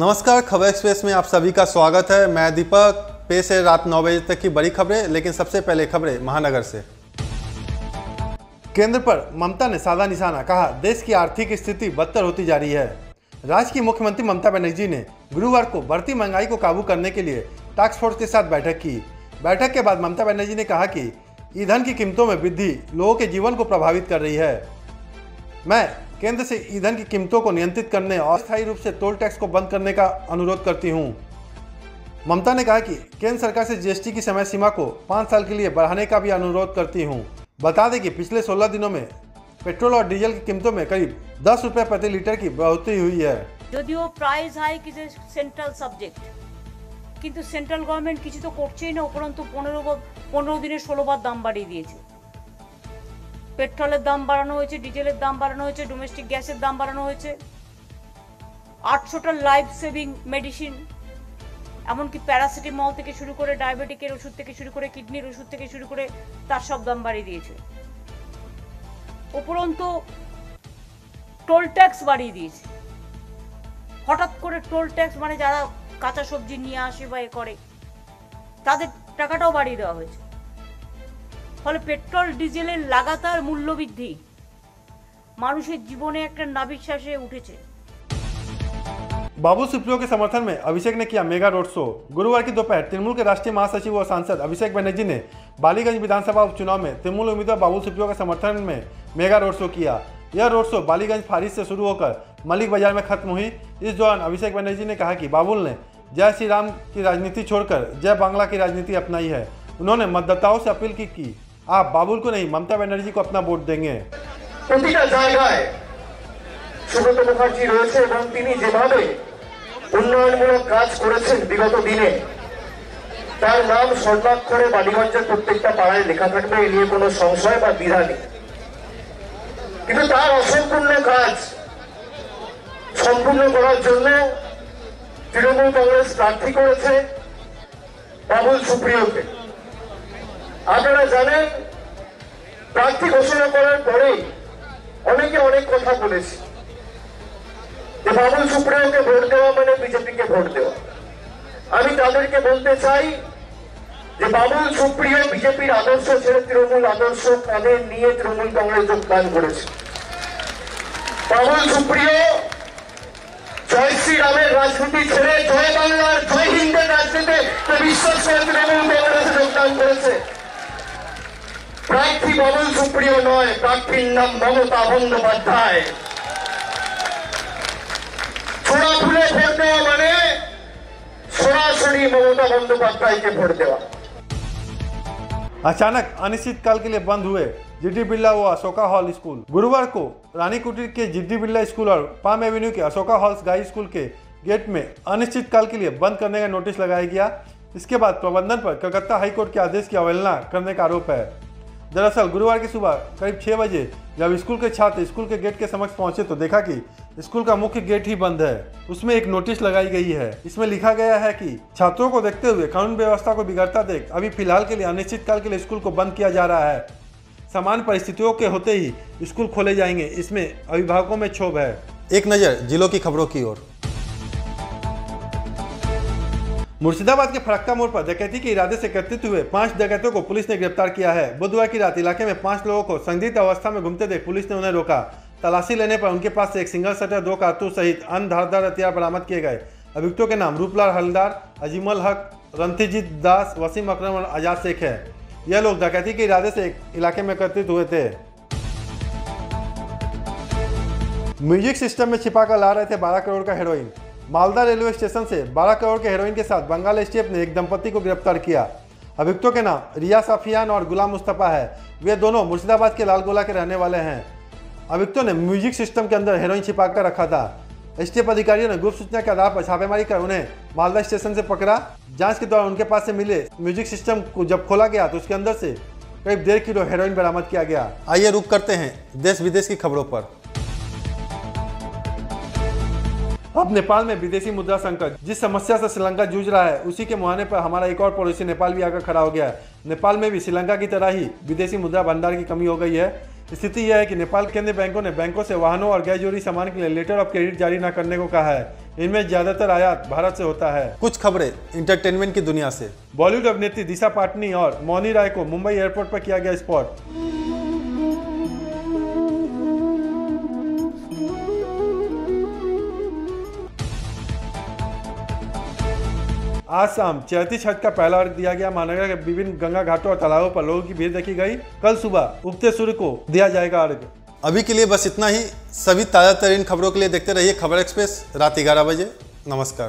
नमस्कार, खबर एक्सप्रेस में आप सभी का स्वागत है। मैं दीपक, पेश है रात नौ बजे तक की बड़ी खबरें, लेकिन सबसे पहले खबरें महानगर से। केंद्र पर ममता ने साधा निशाना कहा, देश की आर्थिक स्थिति बदतर होती जा रही है। राज्य की मुख्यमंत्री ममता बनर्जी ने गुरुवार को बढ़ती महँगाई को काबू करने के लिए टास्क फोर्स के साथ बैठक की। बैठक के बाद ममता बनर्जी ने कहा कि ईंधन की कीमतों में वृद्धि लोगों के जीवन को प्रभावित कर रही है। मैं केंद्र से ईंधन की कीमतों को नियंत्रित करने और स्थायी रूप से टोल टैक्स को बंद करने का अनुरोध करती हूं। ममता ने कहा कि केंद्र सरकार से जीएसटी की समय सीमा को पाँच साल के लिए बढ़ाने का भी अनुरोध करती हूं। बता दें कि पिछले 16 दिनों में पेट्रोल और डीजल की कीमतों में करीब दस रुपये प्रति लीटर की बढ़ोतरी हुई है যদিও price hike is a central subject কিন্তু সেন্ট্রাল গভর্নমেন্ট কিছু তো করছেই না উপরন্তু পনেরো পনেরো দিনে ষোলো বার দাম বাড়িয়ে দিয়েছে পেট্রোলের দাম বাড়ানো হয়েছে, ডিজেলের দাম বাড়ানো হয়েছে ডোমেস্টিক গ্যাসের দাম বাড়ানো হয়েছে। আটশোটা লাইফ সেভিং মেডিসিন এমনকি প্যারাসিটামল থেকে শুরু করে ডায়াবেটিকের ওষুধ থেকে শুরু করে কিডনির ওষুধ থেকে শুরু করে তার সব দাম বাড়িয়ে দিয়েছে। উপরন্তু টোল ট্যাক্স বাড়িয়ে দিয়েছে। হঠাৎ করে টোল ট্যাক্স মানে যারা কাঁচা সবজি নিয়ে আসে বা এ করে, তাদের টাকাটাও বাড়িয়ে দেওয়া হয়েছে। ফলে পেট্রোল ডিজেলের লাগাতার মূল্যবৃদ্ধি মানুষের জীবনে একটা নাবিশ্বাসে উঠেছে बाबू सुप्रियो के समर्थन में अभिषेक ने किया मेगा रोड शो गुरुवार की दोपहर तृणमूल के राष्ट्रीय महासचिव और सांसद अभिषेक बनर्जी ने बालीगंज विधानसभा उपचुनाव में तृणमूल उम्मीदवार बाबू सुप्रियो के समर्थन में मेगा रोड शो किया यह रोड शो बालीगंज फारिश से शुरू होकर मलिक बाजार में खत्म हुई इस दौरान अभिषेक बनर्जी ने कहा कि बाबुल ने जय श्री राम की राजनीति छोड़कर जय बांग्ला की राजनीति अपनाई है उन्होंने मतदाताओं से अपील की कि आप बाबुल को नहीं ममता बनर्जी को अपना वोट देंगे প্রতিটা জায়গায় সুব্রত মুখার্জি রয়েছে এবং তিনি যেভাবে উন্নয়নমূলক কাজ করেছেন বিগত দিনে তার নাম স্বর্ণাক্ষরে বালিগঞ্জের প্রত্যেকটা পাড়ায় লেখা থাকবে এ নিয়ে কোনো সংশয় বা দ্বিধা নেই কিন্তু তার অসম্পূর্ণ কাজ সম্পূর্ণ করার জন্য তৃণমূল কংগ্রেস প্রার্থী করেছে বাবুল সুপ্রিয়কে আপনারা জানেন, প্রার্থী ঘোষণা করার পরেই অনেকে অনেক কথা বলেছে। যে বাবুল সুপ্রিয়কে ভোট দেওয়া মানে বিজেপিকে ভোট দেওয়া। আমি তাদেরকে বলতে চাই যে বাবুল সুপ্রিয় বিজেপির আদর্শ ছেড়ে তৃণমূল আদর্শ কাঁধে নিয়ে তৃণমূল কংগ্রেস যোগদান করেছে। বাবুল সুপ্রিয় জয় শ্রীরামের রাজনীতি ছেড়ে জয় বাংলার জয় হিন্দের রাজনীতিতে বিশ্বাস করে তৃণমূল কংগ্রেসে যোগদান করেছে। প্রার্থী বাবুল সুপ্রিয় নয় প্রার্থীর নাম মমতা বন্দ্যোপাধ্যায় ছোড়া ফুলে ভোট দেওয়া মানে সরাসরি মমতা বন্দ্যোপাধ্যায়কে ভোট देवा अचानक अनिश्चितकाल के लिए बंद हुए जीडी बिरला व अशोका हॉल स्कूल गुरुवार को रानी कुटीर के जीडी बिरला स्कूल और पाम एवेन्यू के अशोका हॉल्स गाई स्कूल के गेट में अनिश्चितकाल के लिए बंद करने का नोटिस लगाया गया इसके बाद प्रबंधन पर कलकत्ता हाईकोर्ट के आदेश की अवहेलना करने का आरोप है दरअसल गुरुवार की सुबह करीब छः बजे जब स्कूल के छात्र स्कूल के गेट के समक्ष पहुँचे तो देखा कि स्कूल का मुख्य गेट ही बंद है। उसमें एक नोटिस लगाई गई है। इसमें लिखा गया है कि छात्रों को देखते हुए कानून व्यवस्था को बिगड़ता देख अभी फ़िलहाल के लिए, अनिश्चितकाल के लिए स्कूल को बंद किया जा रहा है। समान परिस्थितियों के होते ही स्कूल खोले जाएँगे। इसमें अभिभावकों में क्षोभ है। एक नज़र जिलों की खबरों की ओर। मुर्शिदाबाद के फरक्का मोड़ पर डकैती के इरादे से एकत्रित हुए पाँच डकैतों को पुलिस ने गिरफ़्तार किया है। बुधवार की रात इलाके में पाँच लोगों को संदिग्ध अवस्था में घूमते देख पुलिस ने उन्हें रोका। तलाशी लेने पर उनके पास से एक सिंगल शटर, दो कारतूस सहित अन्य धारदार हथियार बरामद किए गए। अभियुक्तों के नाम रूपलाल हलदार, अजीमल हक रंथीजीत दास, वसीम अकरम और आज़ाद शेख है। यह लोग डकैती के इरादे से इलाके में एकत्रित हुए थे। म्यूज़िक सिस्टम में छिपा कर ला रहे थे 12 करोड़ का हेरोइन मालदा रेलवे स्टेशन से 12 करोड़ के हेरोइन के साथ बंगाल स्टेप ने एक दंपति को गिरफ़्तार किया। अभियुक्तों के नाम रिया साफियान और गुलाम मुस्तफ़ा है। वे दोनों मुर्शिदाबाद के लालगोला के रहने वाले हैं। अभियुक्तों ने म्यूज़िक सिस्टम के अंदर हेरोइन छिपा कर रखा था। स्टेप अधिकारियों ने गुप्त सूचना के आधार पर छापेमारी कर उन्हें मालदा स्टेशन से पकड़ा। जाँच के दौरान उनके पास से मिले म्यूज़िक सिस्टम को जब खोला गया तो उसके अंदर से करीब डेढ़ किलो हेरोइन बरामद किया गया। आइए रुक करते हैं देश विदेश की खबरों पर। अब नेपाल में विदेशी मुद्रा संकट जिस समस्या से श्रीलंका जूझ रहा है उसी के मुहाने पर हमारा एक और पड़ोसी नेपाल भी आकर खड़ा हो गया है। नेपाल में भी श्रीलंका की तरह ही विदेशी मुद्रा भंडार की कमी हो गई है। स्थिति यह है कि नेपाल केंद्रीय बैंकों ने बैंकों से वाहनों और गैर जोड़ी सामान के लिए लेटर ऑफ़ क्रेडिट जारी न करने को कहा है। इनमें ज़्यादातर आयात भारत से होता है। कुछ खबरें इंटरटेनमेंट की दुनिया से। बॉलीवुड अभिनेत्री दिशा पाटनी और मौनी राय को मुंबई एयरपोर्ट पर किया गया स्पॉट। आज शाम चैती छठ का पहला अर्घ दिया गया। महानगर के विभिन्न गंगा घाटों और तालाबों पर लोगों की भीड़ देखी गई। कल सुबह उगते सूर्य को दिया जाएगा अर्घ अभी के लिए बस इतना ही। सभी ताज़ा तरीन खबरों के लिए देखते रहिए खबर एक्सप्रेस, रात ग्यारह बजे। नमस्कार।